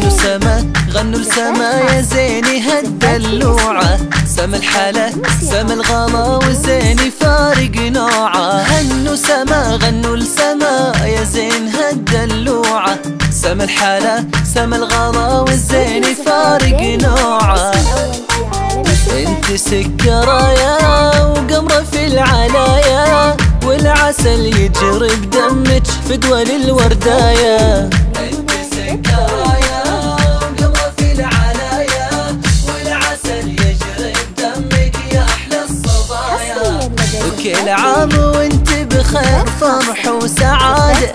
سما يا زيني هالدلوعة سما الحلا سما الغلا وزيني فارق نوعه هنو سما غنوا السما يا زين هالدلوعة سما الحلا سما الغلا والزيني فارق نوعه انت سكرايا وقمرة في العلايا والعسل يجري بدمك في دول الوردايا. انت سكرايا وكل عام وانت بخير فرح وسعادة.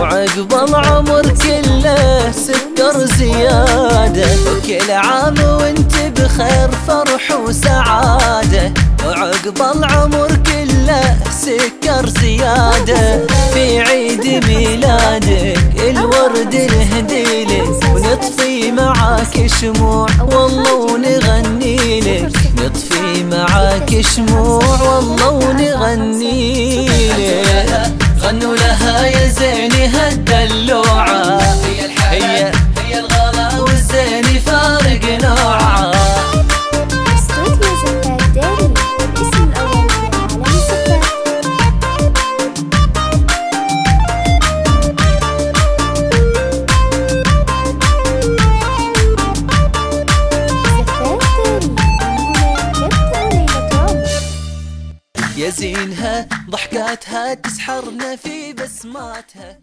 وعقب العمر كله سكر زيادة. وكل عام وانت بخير فرح وسعادة. وعقب العمر كله سكر زيادة. في عيد ميلادك الورد نهديلك. ونطفي معاك شموع والله ونغني لك نطفي معاك شموع. هالدلوعة هي الحياة هي الغلا والزيني فارق نوعه استوديو زفاف داري الاسم الأول في عالم الزفاف زفاف داري من هنا يبدأ ليلة عمر يا زينها ضحكاتها تسحرنا في بسماتها.